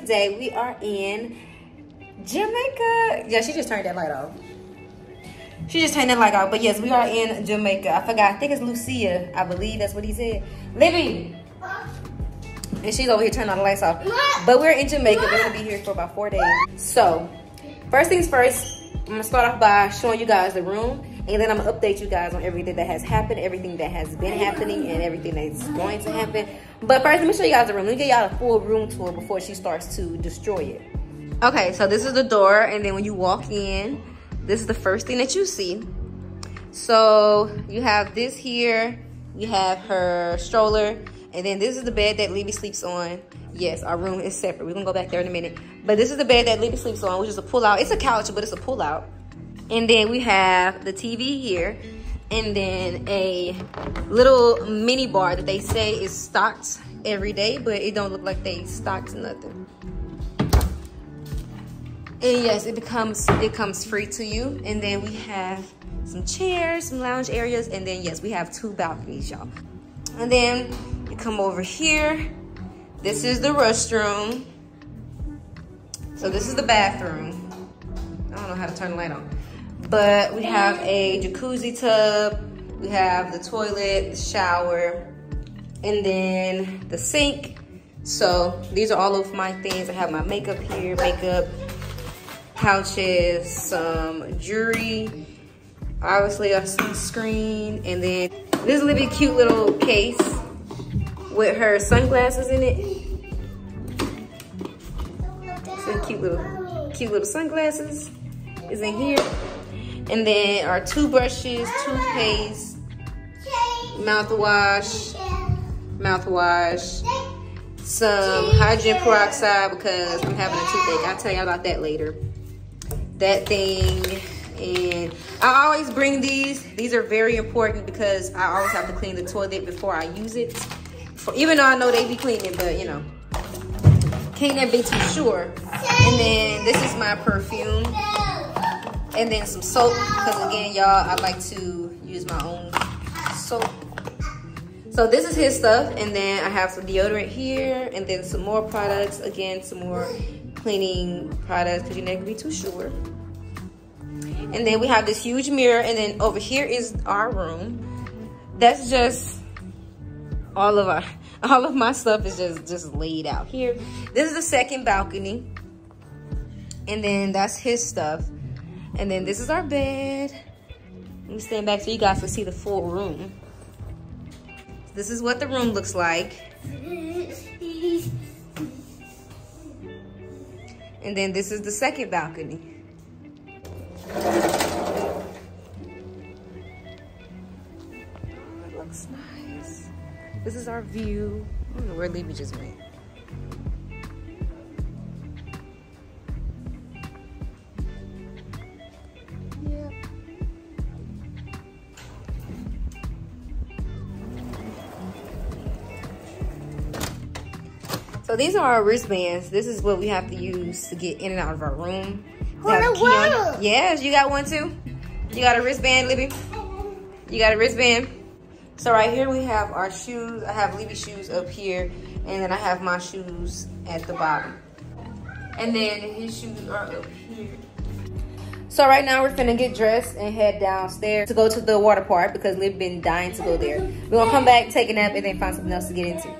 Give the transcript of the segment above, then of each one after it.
Today we are in Jamaica. Yeah, she just turned that light off. She just turned that light off. But yes, we are in Jamaica. I forgot. I think it's Lucia. I believe that's what he said. Libby. And she's over here turning all the lights off. But we're in Jamaica. We're gonna be here for about four days. So, first things first, I'm gonna start off by showing you guys the room. And then I'm gonna update you guys on everything that has happened, everything that has been happening, and everything that's going to happen. But first, let me show you guys the room. Let me get y'all a full room tour before she starts to destroy it. Okay, so this is the door, and then when you walk in, this is the first thing that you see. So you have this here, you have her stroller, and then this is the bed that Libby sleeps on. Yes, our room is separate. We're gonna go back there in a minute. But this is the bed that Libby sleeps on, which is a pull out. It's a couch, but it's a pull out. And then we have the TV here. And then a little mini bar that they say is stocked every day, but it don't look like they stocked nothing. And yes, it becomes it comes free to you. And then we have some chairs, some lounge areas, and then yes, we have two balconies, y'all. And then you come over here. This is the restroom. So this is the bathroom. I don't know how to turn the light on. But we have a jacuzzi tub. We have the toilet, the shower, and then the sink. So these are all of my things. I have my makeup here, makeup, pouches, some jewelry, obviously a screen, and then this little cute little case with her sunglasses in it. Some cute little, cute little sunglasses is in here. And then our toothbrushes, toothpaste, mouthwash, mouthwash, some hydrogen peroxide because I'm having a toothache. I'll tell you about that later. That thing, and I always bring these. These are very important because I always have to clean the toilet before I use it. For, even though I know they be cleaning, but you know, can't be too sure. And then this is my perfume. And then some soap, because again, y'all, I like to use my own soap. So this is his stuff, and then I have some deodorant here, and then some more products. Again, some more cleaning products, because you never be too sure. And then we have this huge mirror, and then over here is our room. That's just all of our, all of my stuff is just, just laid out here. This is the second balcony. And then that's his stuff. And then this is our bed. Let me stand back so you guys can see the full room. This is what the room looks like. And then this is the second balcony. It looks nice. This is our view. I don't know where Libby just went. So these are our wristbands. This is what we have to use to get in and out of our room. Yes, you got one too? You got a wristband, Libby? You got a wristband? So right here we have our shoes. I have Libby's shoes up here, and then I have my shoes at the bottom. And then his shoes are up here. So right now we're finna get dressed and head downstairs to go to the water park because Libby been dying to go there. We're gonna come back, take a nap, and then find something else to get into.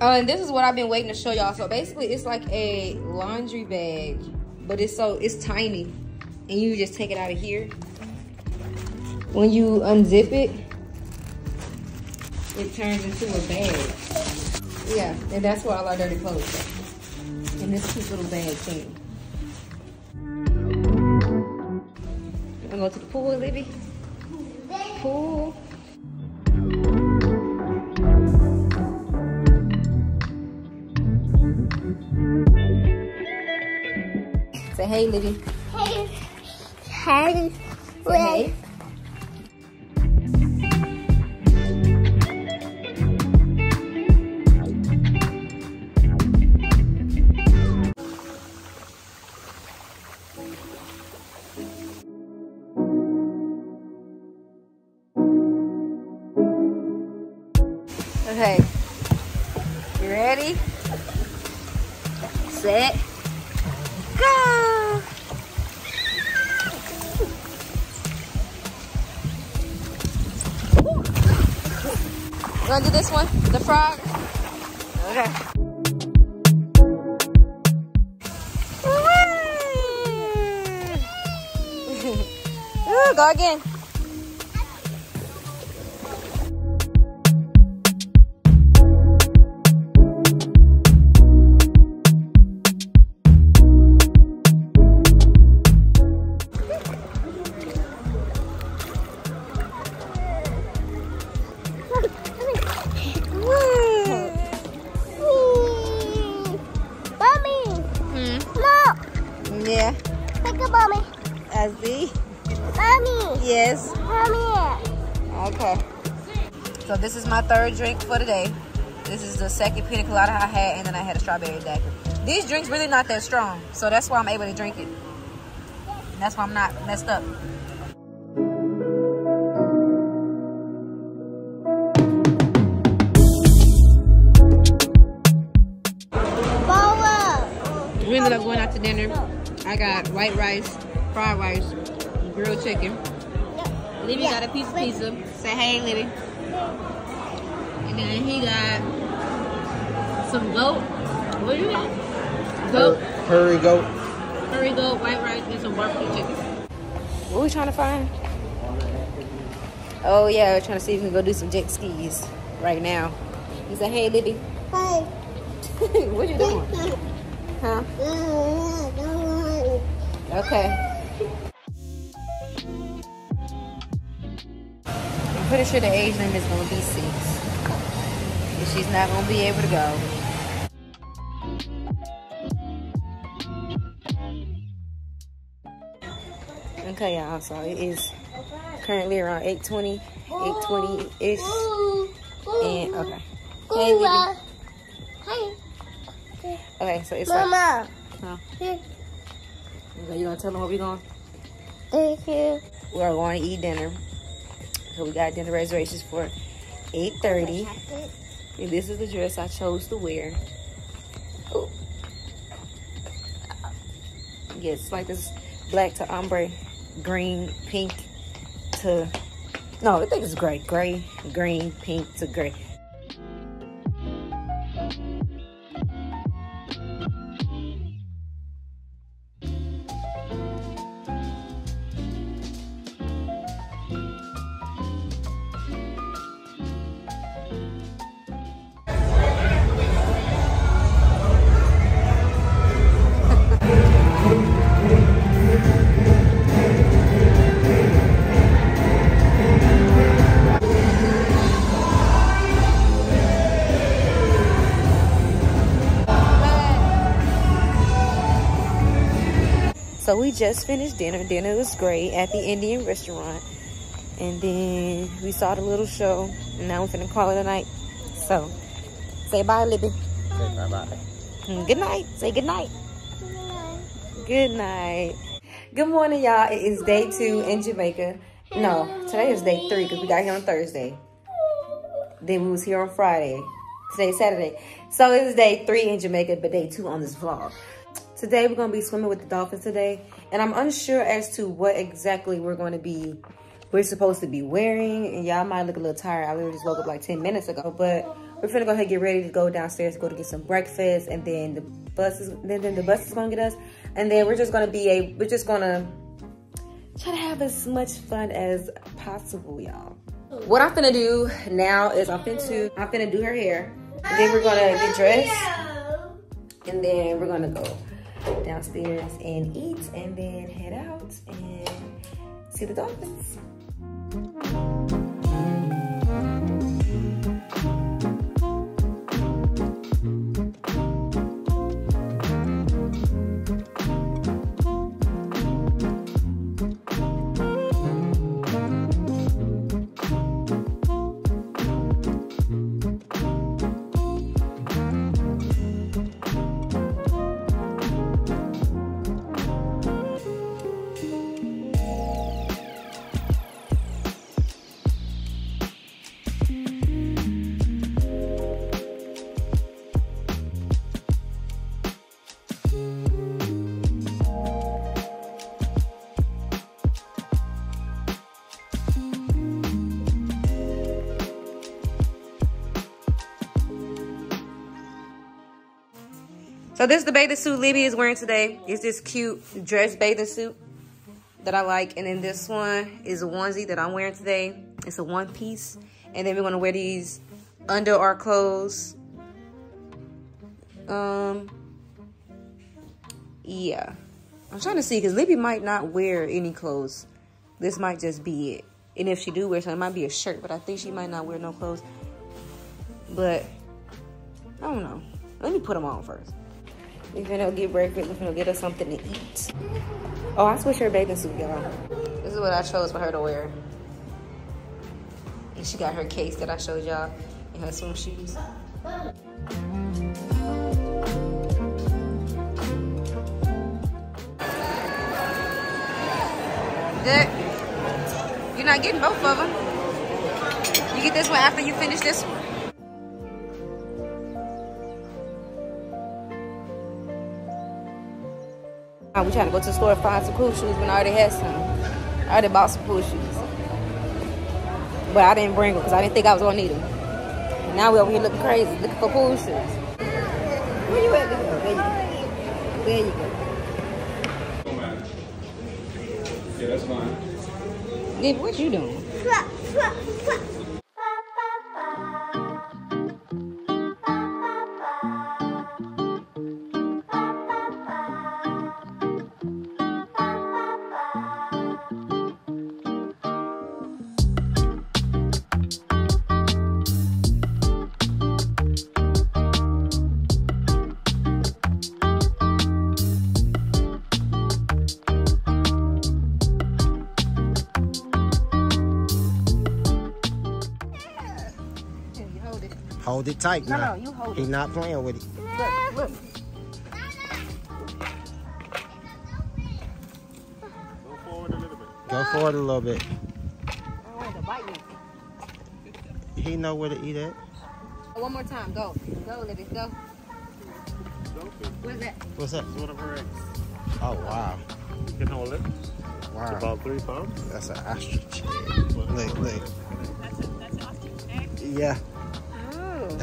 Oh, and this is what I've been waiting to show y'all. So basically, it's like a laundry bag, but it's so it's tiny, and you just take it out of here. When you unzip it, it turns into a bag. Yeah, and that's where all our dirty clothes go. In this cute little bag thing. I'm go to the pool, Libby. Pool. Hey, Libby. Hey. Hey. Hey. Okay. You ready? set, You wanna do this one? The frog? Okay. Ooh, go again. My third drink for the day. This is the second pina colada I had, and then I had a strawberry daiquiri. These drinks really not that strong, so that's why I'm able to drink it. And that's why I'm not messed up. Bola. We ended up going out to dinner. I got white rice, fried rice, grilled chicken. Libby got a piece of pizza. Say hey, Libby. And he got some goat. What do you got? Goat. Hurry, goat. curry goat, white rice, and some barbecue chicken. What are we trying to find? Oh yeah, we're trying to see if we can go do some jet skis right now. He said, "Hey, Libby, Hey. what you doing? Huh? Okay. I'm pretty sure the age limit is gonna be six, and she's not gonna be able to go. Okay, y'all. So it is currently around 8:20, 8:20 ish, and okay. Hey, Libby. Hey. Hey. Okay, so it's like. Mama. Huh? Okay, you gonna tell them where we going? Thank you. We are going to eat dinner. So we got dinner reservations for 8:30. And this is the dress I chose to wear. Oh. Yes, like this black to ombre, green, pink to no, I think it's gray, gray, green, pink to gray. So we just finished dinner. Dinner was great at the Indian restaurant. And then we saw the little show. And now we're finna call it a night. So say bye, Libby. Say bye-bye. Mm, Good night. Say good night. Good night. Good morning, y'all. It is day two in Jamaica. No, today is day three because we got here on Thursday. Then we was here on Friday. Today's Saturday. So it is day three in Jamaica, but day two on this vlog. Today we're gonna be swimming with the dolphins today, and I'm unsure as to what exactly we're gonna be we're supposed to be wearing. And y'all might look a little tired. I literally just woke up like 10 minutes ago, but we're finna go ahead and get ready to go downstairs, go to get some breakfast, and then the bus is then, then the bus is gonna get us, and then we're just gonna be a we're just gonna try to have as much fun as possible, y'all. What I'm finna do now is I'm finna I'm finna do her hair, and then we're gonna get dressed, and then we're gonna go downstairs and eat, and then head out and see the dolphins. So this is the bathing suit Libby is wearing today. It's this cute dress bathing suit that I like. And then this one is a onesie that I'm wearing today. It's a one piece. And then we're gonna wear these under our clothes. Um, yeah. I'm trying to see because Libby might not wear any clothes. This might just be it. And if she do wear something, it might be a shirt, but I think she might not wear no clothes. But I don't know. Let me put them on first. We're gonna get breakfast. We're gonna get us something to eat. Oh, I switched her bathing suit, y'all. This is what I chose for her to wear. And she got her case that I showed y'all and her swim shoes. Good. You're not getting both of them. You get this one after you finish this one. We trying to go to the store to find some cool shoes when I already had some. I already bought some cool shoes. But I didn't bring them because I didn't think I was going to need them. And now we're over here looking crazy, looking for cool shoes. Where you at? There you go. There you go. Yeah, that's fine. Nib, what you doing? It tight No, now. no, you hold He it. not playing with it. Look, look. Go forward a little bit. Go forward a little bit. I want to bite me. He know where to eat at. Oh, one more time. Go. Go, Libby. Go. What is that? What's that? It's one of her eggs. Oh wow, You can hold it. wow. About three pounds. That's an ostrich. Look, look. Yeah, Oh.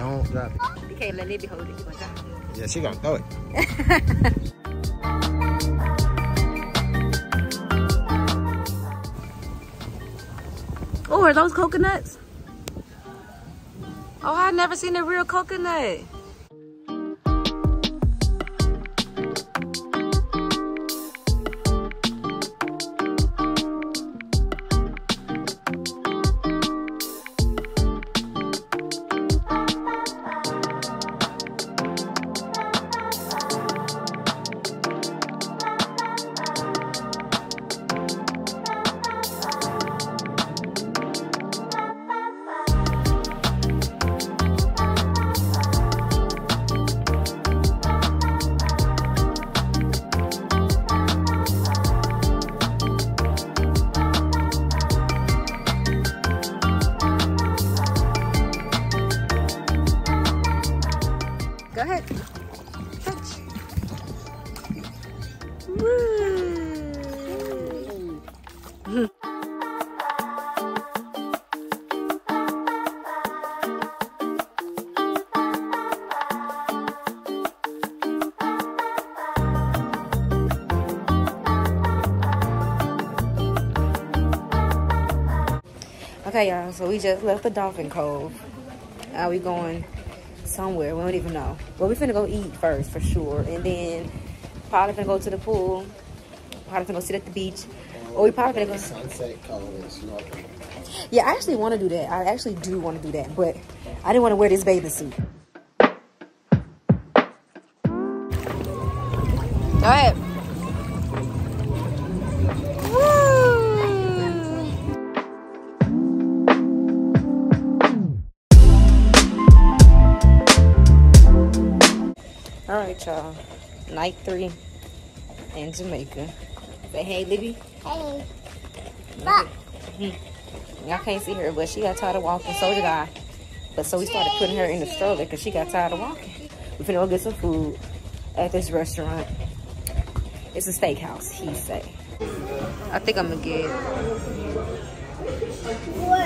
Don't drop it. You can't let Libby hold it. You're going to die. Yeah, she gonna throw it. Oh, are those coconuts? Oh, I've never seen a real coconut. Okay, y'all. So we just left the Dolphin Cove. Now we going somewhere. We don't even know. But we finna go eat first for sure, and then probably finna go to the pool. Probably finna go sit at the beach, or we probably finna go. Sunset color is snorkeling. Yeah, I actually want to do that. I actually do want to do that, but I didn't want to wear this bathing suit. Ahead. Woo! All right, y'all. Night three in Jamaica. Say hey, Libby. Hey. Look. Hmm. Y'all can't see her, but she got tired of walking. So did I. But so we started putting her in the stroller because she got tired of walking. We're finna go get some food at this restaurant. It's a steakhouse, he say. I think I'm gonna get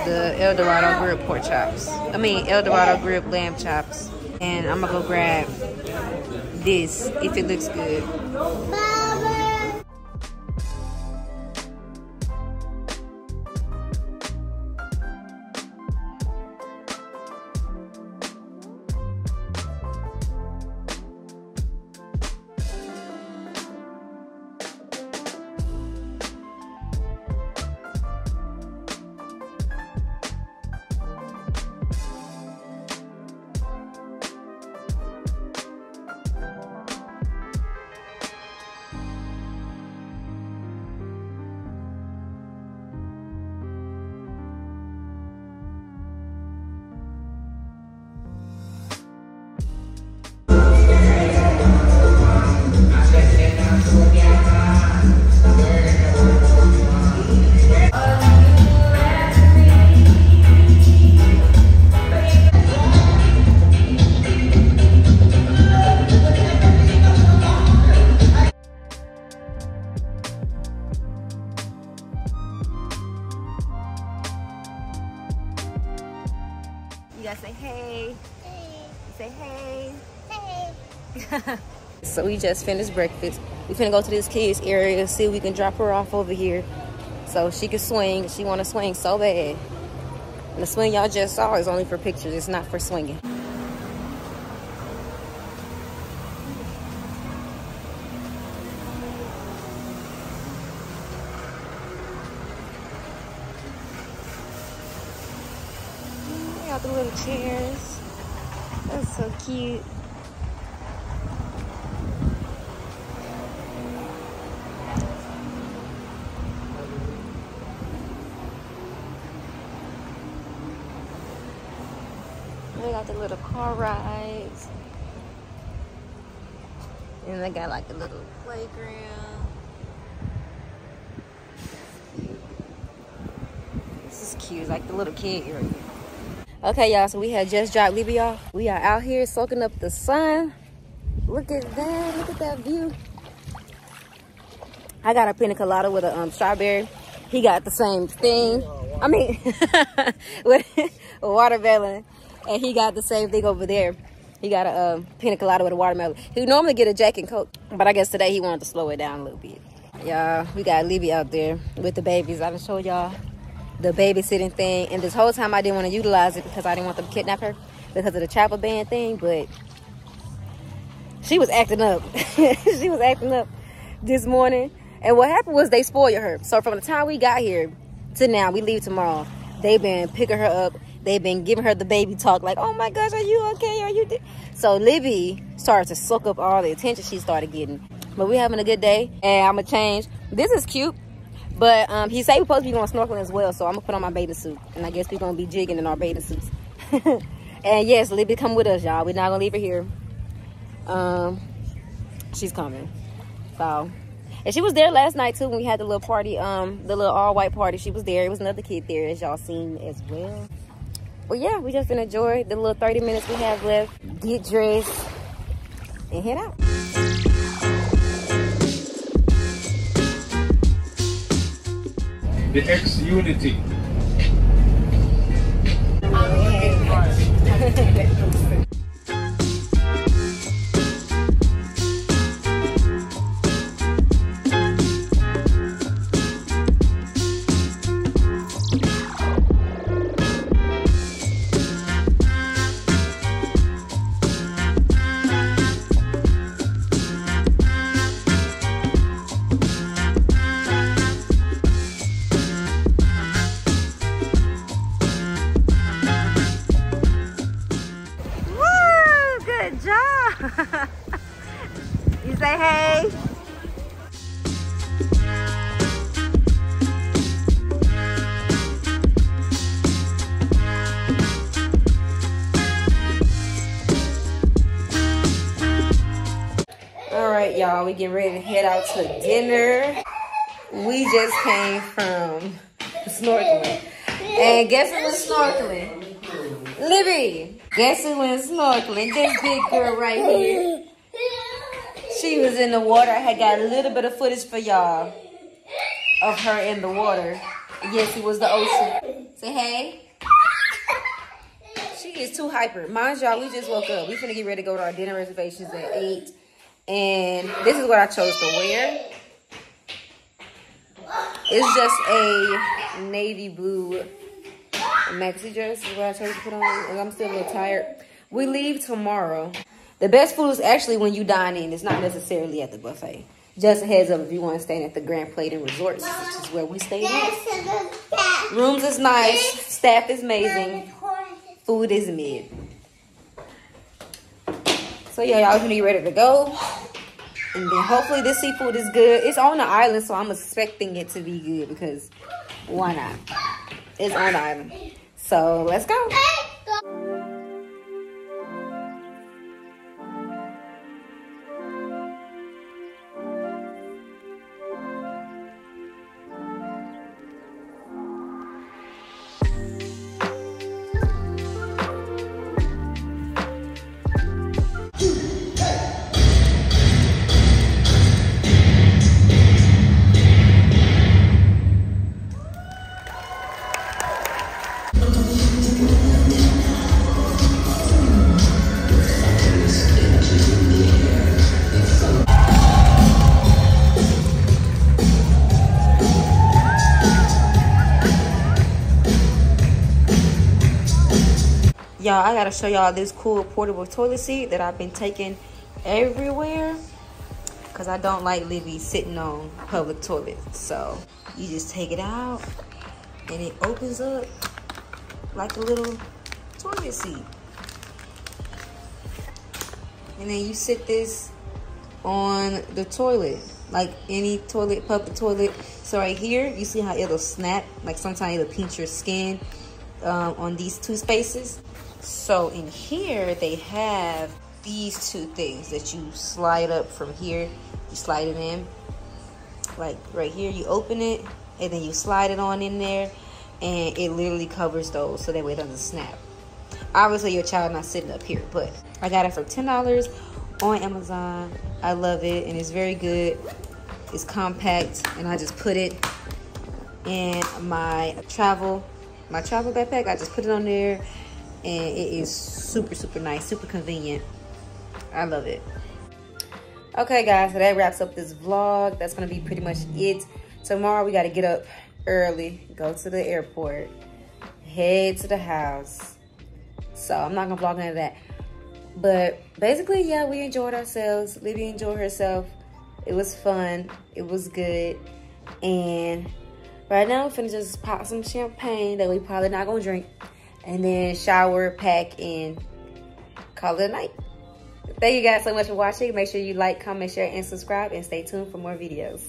the El Dorado grilled pork chops. I mean El Dorado grilled lamb chops. And I'm gonna go grab this if it looks good. Baba. Just finished breakfast. We finna go to this kids area, see if we can drop her off over here. So she can swing. She wanna swing so bad. And the swing y'all just saw is only for pictures. It's not for swinging. They got the little chairs. That's so cute. The little car rides. And they got like a little playground. This is cute, like the little kid area. Okay, y'all, so we had just dropped Libby off. We are out here soaking up the sun. Look at that, look at that view. I got a pina colada with a um, strawberry. He got the same thing. I mean, with watermelon. And he got the same thing over there. He got a um, pina colada with a watermelon. He normally get a Jack and Coke, but I guess today he wanted to slow it down a little bit. Y'all, we got Libby out there with the babies. I done showed y'all the babysitting thing. And this whole time I didn't want to utilize it because I didn't want them to kidnap her because of the chapel band thing. But she was acting up. she was acting up this morning. And what happened was they spoiled her. So from the time we got here to now, we leave tomorrow, they've been picking her up. They've been giving her the baby talk like, oh my gosh, are you okay? Are you... So Libby started to suck up all the attention she started getting. But we're having a good day. And I'm to change. This is cute. But um, he said we're supposed to be going snorkeling as well. So I'm to put on my bathing suit. And I guess we're to be jigging in our bathing suits. and yes, Libby come with us, y'all. We're not to leave her here. Um, she's coming. So... And she was there last night too when we had the little party, um, the little all white party. She was there. It was another kid there, as y'all seen as well. Well, yeah, we just gonna enjoy the little 30 minutes we have left, get dressed, and head out. the X Unity. right, y'all, we getting ready to head out to dinner. We just came from snorkeling. And guess who was snorkeling? Libby. Guess who went snorkeling? This big girl right here. She was in the water. I had got a little bit of footage for y'all of her in the water. Yes, it was the ocean. Say hey. She is too hyper. Mind y'all, we just woke up. We finna get ready to go to our dinner reservations at 8. And this is what I chose to wear. It's just a navy blue maxi dress is what I chose to put on. And I'm still a little tired. We leave tomorrow. The best food is actually when you dine in. It's not necessarily at the buffet. Just a heads up if you want to stay at the Grand Palladium Resorts, which is where we stay at. Rooms is nice. Staff is amazing. Food is mid. So yeah, y'all gonna be ready to go. And then hopefully this seafood is good. It's on the island, so I'm expecting it to be good because why not? It's on the island. So let's go. I gotta show y'all this cool portable toilet seat that I've been taking everywhere. Cause I don't like Libby sitting on public toilets. So you just take it out and it opens up like a little toilet seat. And then you sit this on the toilet, like any toilet, public toilet. So right here, you see how it'll snap, like sometimes it'll pinch your skin um, on these two spaces. So in here, they have these two things that you slide up from here. You slide it in, like right here, you open it, and then you slide it on in there, and it literally covers those so that way it doesn't snap. Obviously, your child not sitting up here, but I got it for $10 on Amazon. I love it, and it's very good. It's compact, and I just put it in my travel, my travel backpack. I just put it on there, and it is super, super nice, super convenient. I love it. Okay, guys, so that wraps up this vlog. That's gonna be pretty much it. Tomorrow we gotta get up early, go to the airport, head to the house. So I'm not gonna vlog none of that. But basically, yeah, we enjoyed ourselves. Libby enjoyed herself. It was fun. It was good. And right now, I'm finna just pop some champagne that we probably not gonna drink. And then shower, pack, and call it a night. Thank you guys so much for watching. Make sure you like, comment, share, and subscribe. And stay tuned for more videos.